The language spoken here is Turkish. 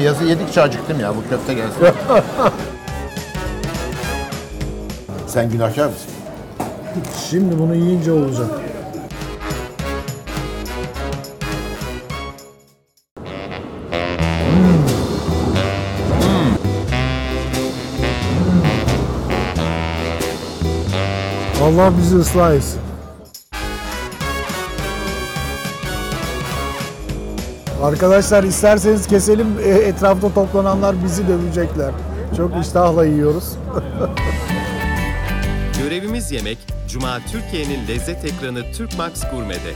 Piyazı yedikçe acıktım ya bu köfte gelsin. Sen günahkar mısın? Şimdi bunu yiyince olacak. Allah bizi ıslah etsin. Arkadaşlar isterseniz keselim. E, Etrafta toplananlar bizi dövecekler. Çok iştahla yiyoruz. Görevimiz yemek, Cuma Türkiye'nin lezzet ekranı Türk Max Gurme'de.